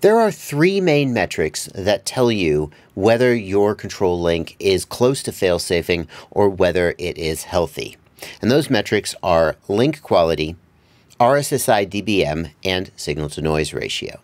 There are three main metrics that tell you whether your control link is close to fail-safing or whether it is healthy. And those metrics are link quality, RSSI dBm, and signal to noise ratio.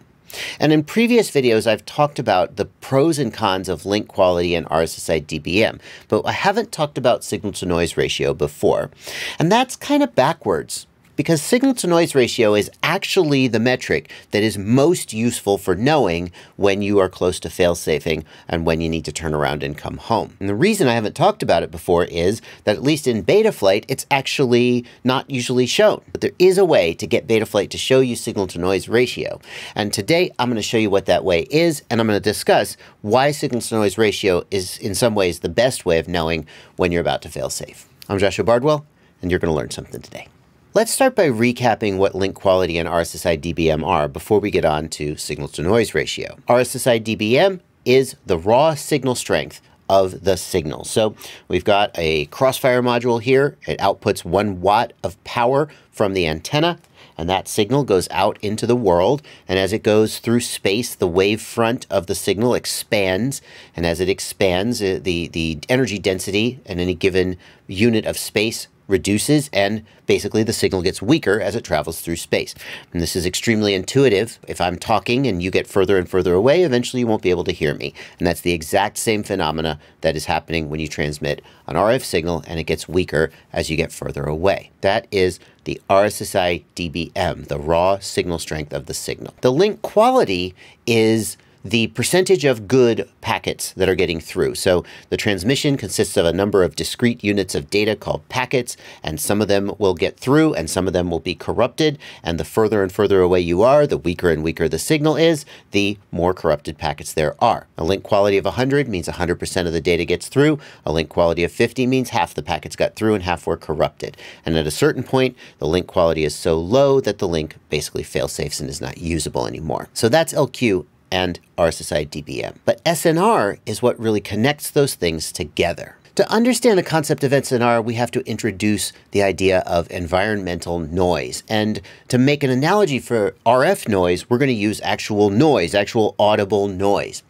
And in previous videos, I've talked about the pros and cons of link quality and RSSI dBm, but I haven't talked about signal to noise ratio before. And that's kind of backwards because signal to noise ratio is actually the metric that is most useful for knowing when you are close to fail-safing and when you need to turn around and come home. And the reason I haven't talked about it before is that at least in Betaflight, it's actually not usually shown. But there is a way to get Betaflight to show you signal to noise ratio. And today I'm going to show you what that way is, and I'm going to discuss why signal to noise ratio is in some ways the best way of knowing when you're about to fail safe. I'm Joshua Bardwell, and you're going to learn something today. Let's start by recapping what link quality and RSSI dBm are before we get on to signal to noise ratio. RSSI dBm is the raw signal strength of the signal. So we've got a crossfire module here. It outputs one watt of power from the antenna and that signal goes out into the world. And as it goes through space, the wave front of the signal expands. And as it expands, uh, the, the energy density in any given unit of space reduces and basically the signal gets weaker as it travels through space. And this is extremely intuitive. If I'm talking and you get further and further away, eventually you won't be able to hear me. And that's the exact same phenomena that is happening when you transmit an RF signal and it gets weaker as you get further away. That is the RSSI dBm, the raw signal strength of the signal. The link quality is the percentage of good packets that are getting through. So the transmission consists of a number of discrete units of data called packets, and some of them will get through and some of them will be corrupted. And the further and further away you are, the weaker and weaker the signal is, the more corrupted packets there are. A link quality of 100 means 100% of the data gets through. A link quality of 50 means half the packets got through and half were corrupted. And at a certain point, the link quality is so low that the link basically fail safes and is not usable anymore. So that's LQ and RSSI dBm. But SNR is what really connects those things together. To understand the concept of SNR, we have to introduce the idea of environmental noise. And to make an analogy for RF noise, we're going to use actual noise, actual audible noise.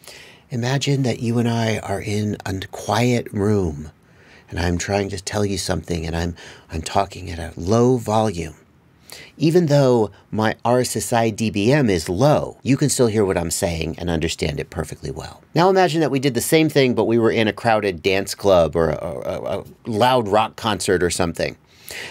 Imagine that you and I are in a quiet room and I'm trying to tell you something and I'm, I'm talking at a low volume even though my RSSI dBm is low, you can still hear what I'm saying and understand it perfectly well. Now imagine that we did the same thing, but we were in a crowded dance club or a, a, a loud rock concert or something.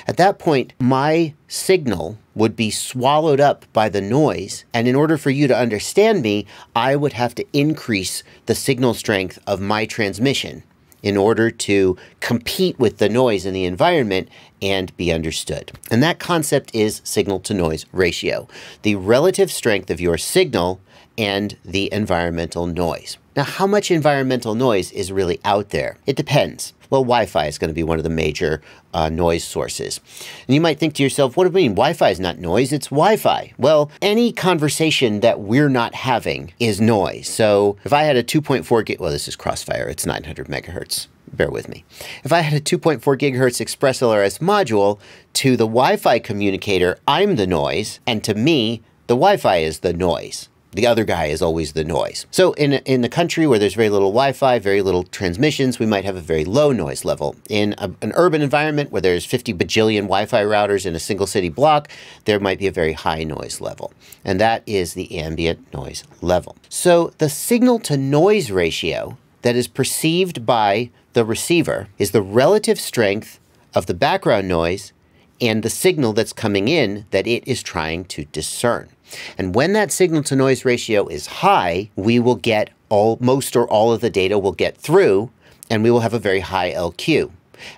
At that point, my signal would be swallowed up by the noise. And in order for you to understand me, I would have to increase the signal strength of my transmission in order to compete with the noise in the environment and be understood. And that concept is signal to noise ratio, the relative strength of your signal and the environmental noise. Now, how much environmental noise is really out there? It depends. Well, Wi-Fi is going to be one of the major uh, noise sources. And you might think to yourself, what do you mean? Wi-Fi is not noise, it's Wi-Fi. Well, any conversation that we're not having is noise. So if I had a 2.4 gig, well, this is Crossfire, it's 900 megahertz. Bear with me. If I had a 2.4 gigahertz Express LRS module, to the Wi-Fi communicator, I'm the noise, and to me, the Wi-Fi is the noise. The other guy is always the noise. So in, in the country where there's very little Wi-Fi, very little transmissions, we might have a very low noise level. In a, an urban environment where there's 50 bajillion Wi-Fi routers in a single city block, there might be a very high noise level. And that is the ambient noise level. So the signal to noise ratio that is perceived by the receiver is the relative strength of the background noise and the signal that's coming in that it is trying to discern. And when that signal to noise ratio is high, we will get all, most or all of the data will get through and we will have a very high LQ.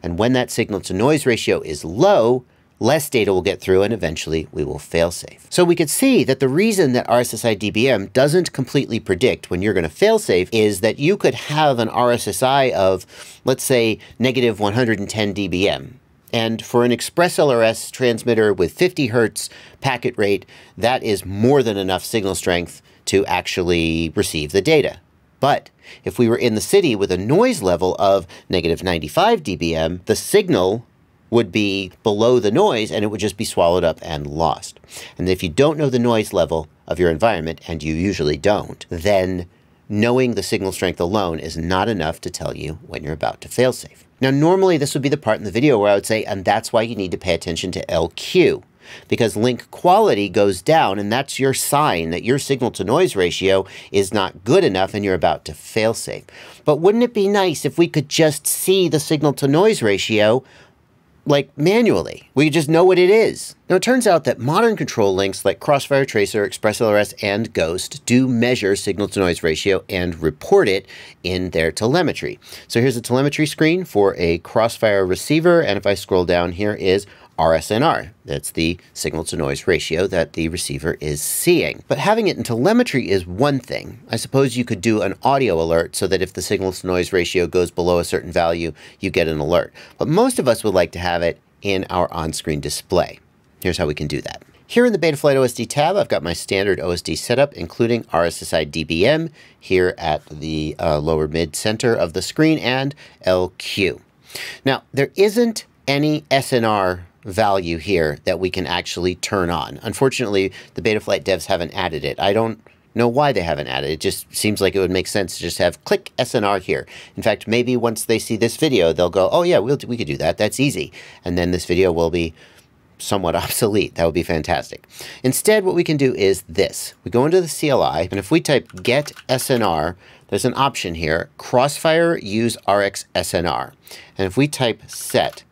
And when that signal to noise ratio is low, less data will get through and eventually we will fail safe. So we could see that the reason that RSSI dBm doesn't completely predict when you're going to fail safe is that you could have an RSSI of, let's say, negative 110 dBm. And for an Express LRS transmitter with 50 hertz packet rate, that is more than enough signal strength to actually receive the data. But if we were in the city with a noise level of negative 95 dBm, the signal would be below the noise and it would just be swallowed up and lost. And if you don't know the noise level of your environment, and you usually don't, then knowing the signal strength alone is not enough to tell you when you're about to failsafe. Now, normally this would be the part in the video where I would say, and that's why you need to pay attention to LQ because link quality goes down and that's your sign that your signal to noise ratio is not good enough and you're about to fail safe. But wouldn't it be nice if we could just see the signal to noise ratio like manually. We just know what it is. Now, it turns out that modern control links like Crossfire Tracer, ExpressLRS, and Ghost do measure signal to noise ratio and report it in their telemetry. So here's a telemetry screen for a Crossfire receiver. And if I scroll down, here is RSNR. That's the signal to noise ratio that the receiver is seeing. But having it in telemetry is one thing. I suppose you could do an audio alert so that if the signal to noise ratio goes below a certain value, you get an alert. But most of us would like to have it in our on-screen display. Here's how we can do that. Here in the Betaflight OSD tab, I've got my standard OSD setup, including RSSI DBM here at the uh, lower mid center of the screen and LQ. Now, there isn't any SNR value here that we can actually turn on. Unfortunately, the Betaflight devs haven't added it. I don't know why they haven't added it. It just seems like it would make sense to just have click SNR here. In fact, maybe once they see this video, they'll go, oh yeah, we'll, we could do that. That's easy. And then this video will be somewhat obsolete. That would be fantastic. Instead, what we can do is this. We go into the CLI, and if we type get SNR, there's an option here, Crossfire use RX SNR. And if we type set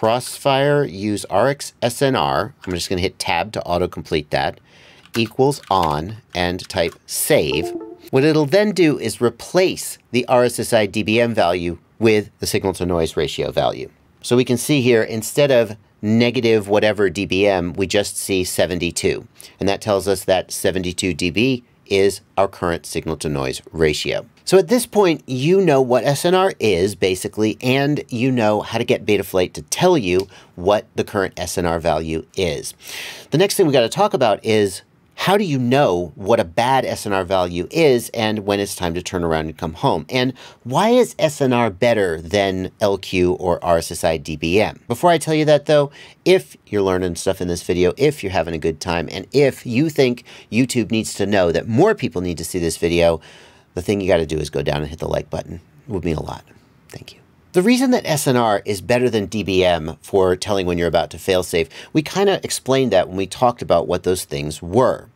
Crossfire use RX SNR. I'm just going to hit tab to autocomplete that. Equals on and type save. What it'll then do is replace the RSSI dBm value with the signal to noise ratio value. So we can see here, instead of negative whatever dBm, we just see 72. And that tells us that 72 dB is our current signal to noise ratio. So at this point, you know what SNR is basically, and you know how to get Betaflight to tell you what the current SNR value is. The next thing we got to talk about is how do you know what a bad SNR value is and when it's time to turn around and come home? And why is SNR better than LQ or RSSI DBM? Before I tell you that though, if you're learning stuff in this video, if you're having a good time, and if you think YouTube needs to know that more people need to see this video, the thing you got to do is go down and hit the like button. It would mean a lot. Thank you. The reason that SNR is better than DBM for telling when you're about to failsafe, we kind of explained that when we talked about what those things were.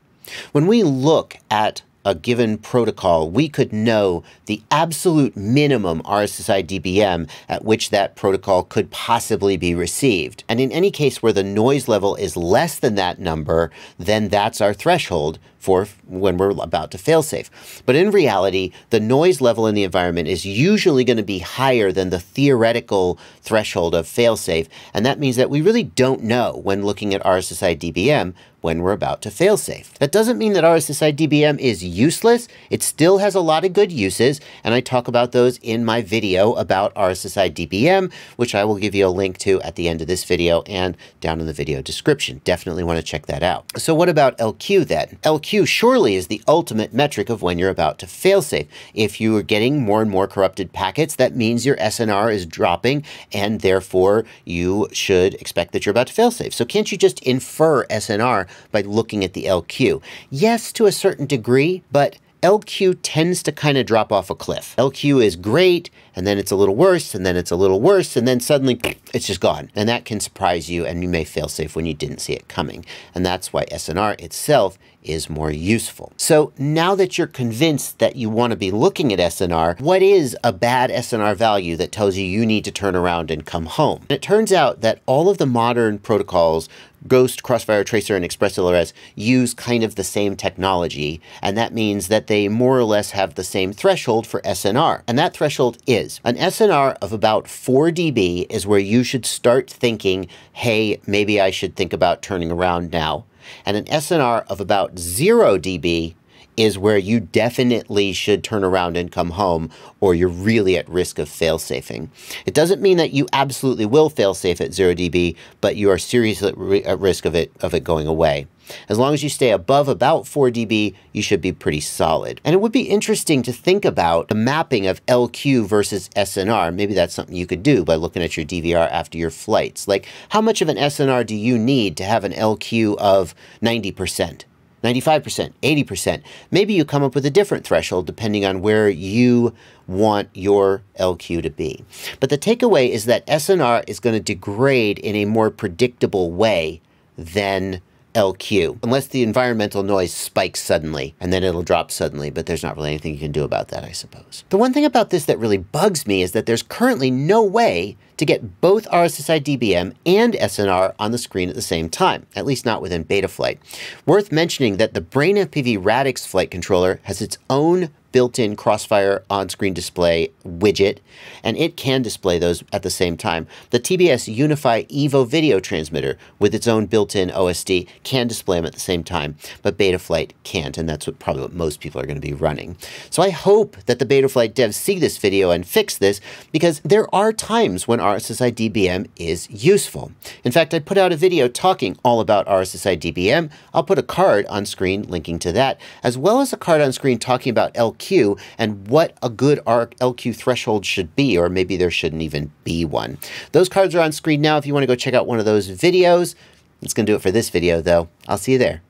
When we look at a given protocol, we could know the absolute minimum RSSI dBm at which that protocol could possibly be received. And in any case where the noise level is less than that number, then that's our threshold for when we're about to fail safe. But in reality, the noise level in the environment is usually going to be higher than the theoretical threshold of failsafe. And that means that we really don't know when looking at RSSI dBm when we're about to fail safe. That doesn't mean that RSSI DBM is useless. It still has a lot of good uses, and I talk about those in my video about RSSI DBM, which I will give you a link to at the end of this video and down in the video description. Definitely want to check that out. So what about LQ then? LQ surely is the ultimate metric of when you're about to failsafe. If you are getting more and more corrupted packets, that means your SNR is dropping, and therefore you should expect that you're about to failsafe. So can't you just infer SNR by looking at the LQ. Yes, to a certain degree, but LQ tends to kind of drop off a cliff. LQ is great, and then it's a little worse, and then it's a little worse, and then suddenly it's just gone. And that can surprise you, and you may fail safe when you didn't see it coming. And that's why SNR itself is more useful. So now that you're convinced that you want to be looking at SNR, what is a bad SNR value that tells you you need to turn around and come home? And it turns out that all of the modern protocols Ghost, Crossfire Tracer, and ExpressLRS use kind of the same technology, and that means that they more or less have the same threshold for SNR. And that threshold is an SNR of about 4 dB is where you should start thinking, hey, maybe I should think about turning around now and an SNR of about 0 dB is where you definitely should turn around and come home or you're really at risk of fail-safing. It doesn't mean that you absolutely will fail-safe at 0 dB, but you are seriously at risk of it, of it going away. As long as you stay above about 4 dB, you should be pretty solid. And it would be interesting to think about the mapping of LQ versus SNR. Maybe that's something you could do by looking at your DVR after your flights. Like, how much of an SNR do you need to have an LQ of 90%? 95%, 80%. Maybe you come up with a different threshold depending on where you want your LQ to be. But the takeaway is that SNR is going to degrade in a more predictable way than LQ, unless the environmental noise spikes suddenly, and then it'll drop suddenly, but there's not really anything you can do about that, I suppose. The one thing about this that really bugs me is that there's currently no way to get both RSSI DBM and SNR on the screen at the same time, at least not within Betaflight. Worth mentioning that the Brain FPV Radix flight controller has its own built-in Crossfire on-screen display widget, and it can display those at the same time. The TBS Unify Evo video transmitter with its own built-in OSD can display them at the same time, but Betaflight can't, and that's what probably what most people are going to be running. So I hope that the Betaflight devs see this video and fix this, because there are times when RSSI DBM is useful. In fact, I put out a video talking all about RSSI DBM. I'll put a card on screen linking to that, as well as a card on screen talking about LQ And what a good arc LQ threshold should be, or maybe there shouldn't even be one. Those cards are on screen now if you want to go check out one of those videos. It's going to do it for this video, though. I'll see you there.